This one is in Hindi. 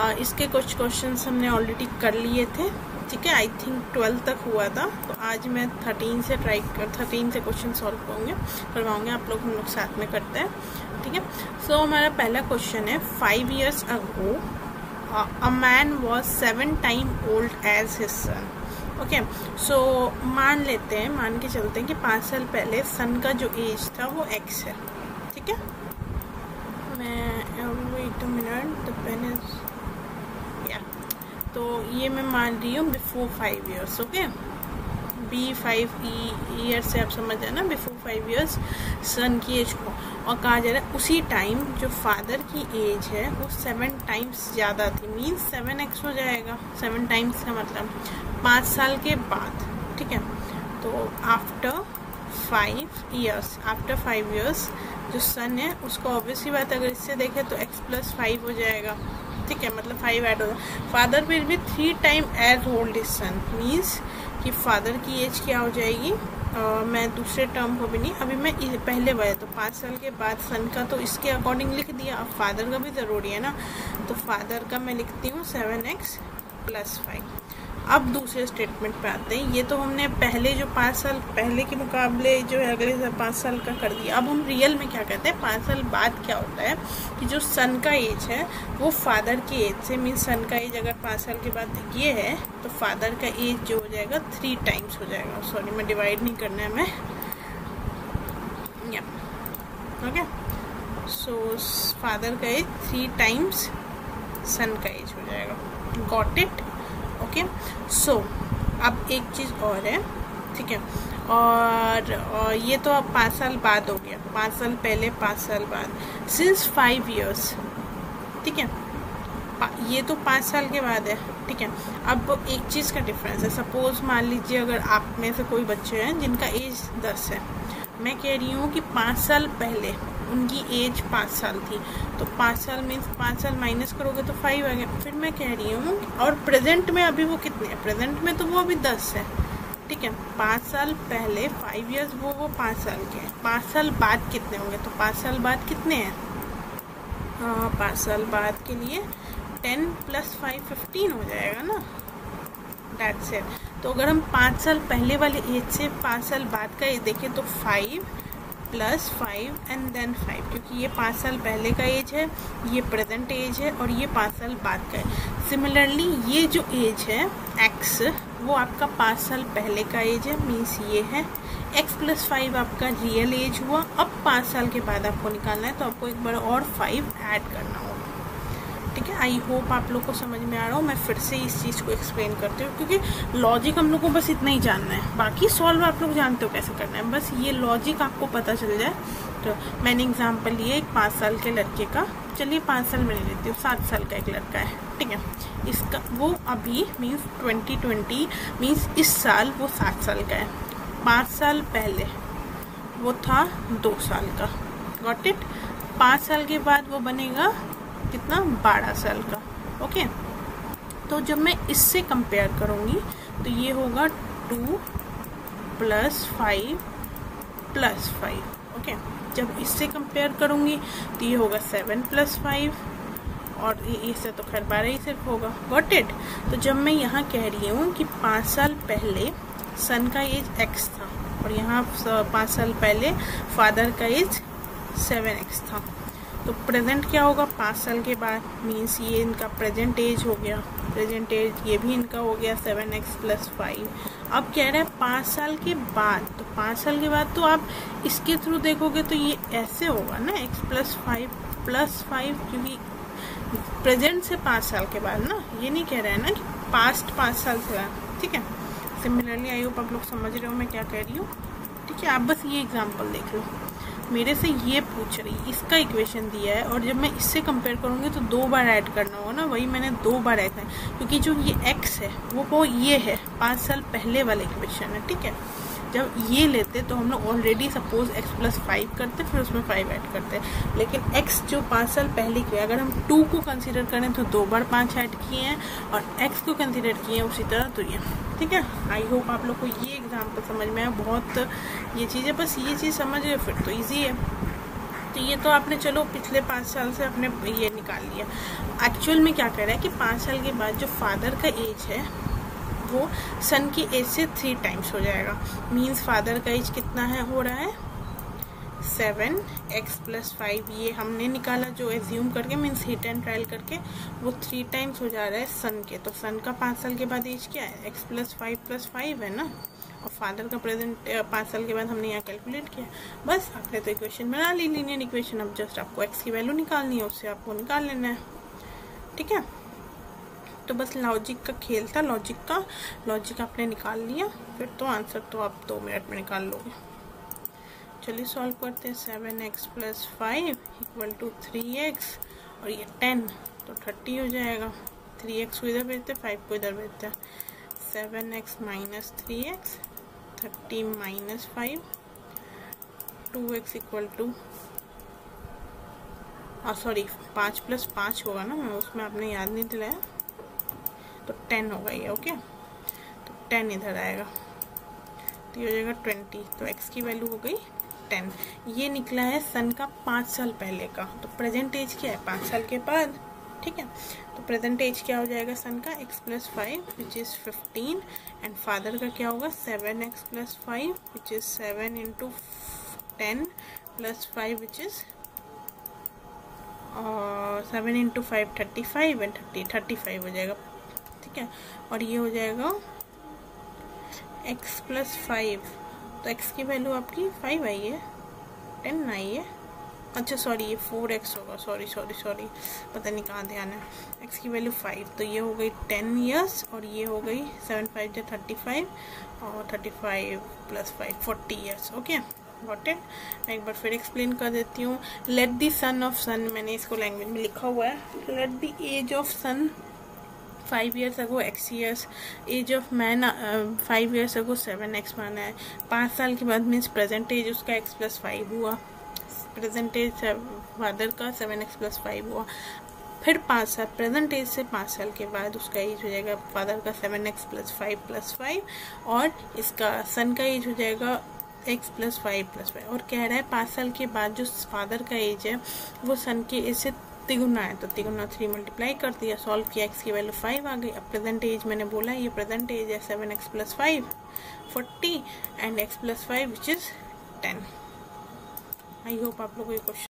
आ, इसके कुछ क्वेश्चन हमने ऑलरेडी कर लिए थे। ठीक है? आई थिंक ट्वेल्थ तक हुआ था। तो आज मैं थर्टीन से ट्राई कर थर्टीन से क्वेश्चन सॉल्व करूँगे करवाऊँगे। आप लोग हम लोग साथ में करते हैं। ठीक है? सो so, हमारा पहला क्वेश्चन है five years ago a man was seven time old age his son okay so मान लेते हैं मान के चलते हैं कि पाँच साल पहले सन का जो एज था वो एक्स है। ठीक है? मैं wait minute the pen is तो ये मैं मान रही हूँ before five years okay B five year से आप समझ जाए ना बिफोर फाइव ईयर्स सन की एज को। और कहा जा रहा है, उसी टाइम जो फादर की एज है, वो सेवन टाइम्स ज़्यादा थी। मीन्स सेवन एक्स हो जाएगा। सेवन टाइम्स का मतलब पाँच साल के बाद, ठीक है? तो after five years after five years जो सन है उसको ऑब्वियसली बात अगर इससे देखें तो एक्स प्लस फाइव हो जाएगा। ठीक है मतलब फाइव ऐड जाएगा फादर विल भी three time age old is son means कि फादर की एज क्या हो जाएगी? Uh, मैं दूसरे टर्म को भी नहीं अभी मैं पहले वाले तो पाँच साल के बाद सन का तो इसके अकॉर्डिंग लिख दिया। अब फादर का भी ज़रूरी है ना? तो फादर का मैं लिखती हूँ सेवन एक्स प्लस फाइव अब दूसरे स्टेटमेंट पे आते हैं। ये तो हमने पहले जो पाँच साल, पहले के मुकाबले जो है, अगले पाँच साल का कर दिया। अब हम रियल में क्या कहते हैं? पाँच साल बाद क्या होता है कि जो सन का एज है, वो फादर की एज से मीन सन का एज अगर पाँच साल के बाद ये है तो फादर का एज जो हो जाएगा थ्री टाइम्स हो जाएगा। सॉरी मैं डिवाइड नहीं करना है, मैं। ओके सो फादर का एज थ्री टाइम्स सन का एज हो जाएगा। Got it okay? सो अब एक चीज़ और है ठीक है? और, और ये तो अब पाँच साल बाद हो गया। पाँच साल पहले पाँच साल बाद। सिंस फाइव इयर्स ठीक है? ये तो पाँच साल के बाद है ठीक है? अब एक चीज़ का डिफरेंस है। सपोज़ मान लीजिए अगर आप में से कोई बच्चे हैं जिनका एज दस है मैं कह रही हूँ कि पाँच साल पहले, उनकी एज पाँच साल थी। तो पाँच साल मीन्स पाँच साल माइनस करोगे तो फाइव आ गया। फिर मैं कह रही हूँ, और प्रेजेंट में अभी वो कितने हैं? प्रेजेंट में तो वो अभी दस है। ठीक है, पाँच साल पहले फाइव इयर्स वो वो पाँच साल के हैं। पाँच साल बाद कितने होंगे? तो पाँच साल बाद कितने हैं? हाँ पाँच साल बाद के लिए टेन प्लस फाइव फिफ्टीन हो जाएगा ना। डेट्स इट तो अगर हम पाँच साल पहले वाले एज से पाँच साल बाद का एज देखें तो five plus five and then five क्योंकि ये पाँच साल पहले का एज है, ये प्रेजेंट एज है और ये पाँच साल बाद का है। सिमिलरली ये जो एज है एक्स वो आपका पाँच साल पहले का एज है मीन्स ये है। एक्स प्लस फाइव आपका रियल एज हुआ, अब पाँच साल के बाद आपको निकालना है तो आपको एक बार और फाइव ऐड करना होगा। ठीक है? आई होप आप लोग को समझ में आ रहा हो। मैं फिर से इस चीज़ को एक्सप्लेन करती हूँ, क्योंकि लॉजिक हम लोग को बस इतना ही जानना है। बाकी सॉल्व आप लोग जानते हो कैसे करना है। बस ये लॉजिक आपको पता चल जाए। तो मैंने एग्ज़ाम्पल लिया एक पाँच साल के लड़के का। चलिए पाँच साल में लेती हूँ। सात साल का एक लड़का है, ठीक है? इसका वो अभी मीन्स ट्वेंटी ट्वेंटी मीन्स इस साल वो सात साल का है। पाँच साल पहले वो था दो साल का। गॉट इट पाँच साल के बाद वो बनेगा कितना बारह साल का ओके तो जब मैं इससे कंपेयर करूँगी तो ये होगा two plus five plus five okay जब इससे कंपेयर करूँगी तो ये होगा सेवन प्लस फाइव और इससे तो खैर बारह ही सिर्फ़ होगा। गॉट इट तो जब मैं यहाँ कह रही हूँ कि पाँच साल पहले सन का एज एक्स था, और यहाँ पाँच साल पहले फादर का एज सेवन एक्स था। तो प्रेजेंट क्या होगा? पाँच साल के बाद मीन्स ये इनका प्रेजेंट एज हो गया। प्रेजेंट एज ये भी इनका हो गया सेवन एक्स प्लस फाइव अब कह रहे हैं पाँच साल के बाद। तो पाँच साल के बाद तो आप इसके थ्रू देखोगे तो ये ऐसे होगा ना x plus five plus five क्योंकि प्रेजेंट से पाँच साल के बाद ना। ये नहीं कह रहे हैं ना कि पास्ट पाँच साल से बाद। ठीक है? सिमिलरली आई होप आप लोग समझ रहे हो मैं क्या कह रही हूँ। ठीक है? आप बस ये एग्ज़ाम्पल देख लो। मेरे से ये पूछ रही इसका इक्वेशन दिया है और जब मैं इससे कंपेयर करूँगी तो दो बार ऐड करना होगा ना, वही मैंने दो बार ऐड है। क्योंकि जो ये एक्स है, वो वो ये है, पाँच साल पहले वाला इक्वेशन है, ठीक है? जब ये लेते तो हम लोग already suppose x plus five करते, फिर उसमें फाइव ऐड करते लेकिन एक्स जो पाँच साल पहले किया अगर हम टू को कंसिडर करें तो दो बार पाँच ऐड किए हैं, और एक्स को कंसिडर किए हैं उसी तरह तो ये, ठीक है? आई होप आप लोग को ये एग्ज़ाम्पल समझ में आया, बहुत ये चीज़ें बस ये चीज़ समझ गए, फिर तो ईजी है। तो ये तो आपने, चलो, पिछले पाँच साल से आपने ये निकाल लिया। एक्चुअल में क्या कह रहा है कि पाँच साल के बाद जो फादर का एज है वो सन की एज से थ्री टाइम्स हो जाएगा। मीन्स फादर का एज कितना है? हो रहा है सेवन एक्स प्लस फाइव ये हमने निकाला जो एज्यूम करके मीन्स हिट एंड ट्रायल करके, वो थ्री टाइम्स हो जा रहा है सन के। तो सन का पाँच साल के बाद एज क्या है? X plus five plus five है ना? और फादर का प्रेजेंट पाँच साल के बाद हमने यहाँ कैलकुलेट किया। बस, आपने तो इक्वेशन बना ली लीनियर इक्वेशन अब जस्ट आपको एक्स की वैल्यू निकालनी है, उससे आपको निकाल लेना है। ठीक है? तो बस लॉजिक का खेल था लॉजिक का लॉजिक आपने निकाल लिया। फिर तो आंसर तो आप दो मिनट में निकाल लोगे। चलिए सॉल्व करते हैं। Seven x plus five equal to three x और ये टेन तो थर्टी हो जाएगा। थ्री एक्स को इधर भेजते फाइव को इधर भेजते हैं। Seven x minus three x thirty minus five two x equal to sorry पाँच प्लस पाँच होगा ना, उसमें आपने याद नहीं दिलाया। तो टेन होगा ये ओके तो टेन इधर आएगा। तो ये हो जाएगा ट्वेंटी। तो एक्स की वैल्यू हो गई टेन। ये निकला है सन का पाँच साल पहले का। तो प्रेजेंट एज क्या है? पाँच साल के बाद, ठीक है? तो प्रेजेंट एज क्या हो जाएगा सन का? X plus five which is fifteen and father का क्या होगा? Seven x plus five which is seven into ten plus five which is seven into five thirty five and thirty thirty five हो जाएगा। ठीक है? और ये हो जाएगा x प्लस फाइव तो x की वैल्यू आपकी फाइव आई है टेन आई है। अच्छा सॉरी ये फोर एक्स होगा। सॉरी सॉरी सॉरी पता नहीं कहाँ ध्यान है। एक्स की वैल्यू फाइव तो ये हो गई टेन ईयर्स और ये हो गई सेवन फाइव जो थर्टी फाइव और thirty five plus five forty years okay got it मैं एक बार फिर एक्सप्लेन कर देती हूँ। लेट दी सन ऑफ़ सन मैंने इसको लैंग्वेज में लिखा हुआ है। Let the age of son five years ago x years age of man five years ago seven x माना है। पाँच साल के बाद मीन्स प्रेजेंट एज उसका एक्स प्लस फाइव हुआ। प्रेजेंट एज फादर का सेवन एक्स प्लस फाइव हुआ। फिर पाँच साल प्रेजेंट एज से पाँच साल के बाद उसका एज हो जाएगा फादर का seven x plus five plus five और इसका सन का एज हो जाएगा x plus five plus five और कह रहा है पाँच साल के बाद जो फादर का एज है, वो सन के एज से तिगुना है तो तिगुना थ्री मल्टीप्लाई कर दिया सॉल्व किया एक्स की वैल्यू फाइव आ गई। अब प्रेजेंट एज मैंने बोला, ये प्रेजेंट एज है seven x plus five forty and x plus five which is ten I hope आप लोगों को ये क्वेश्चन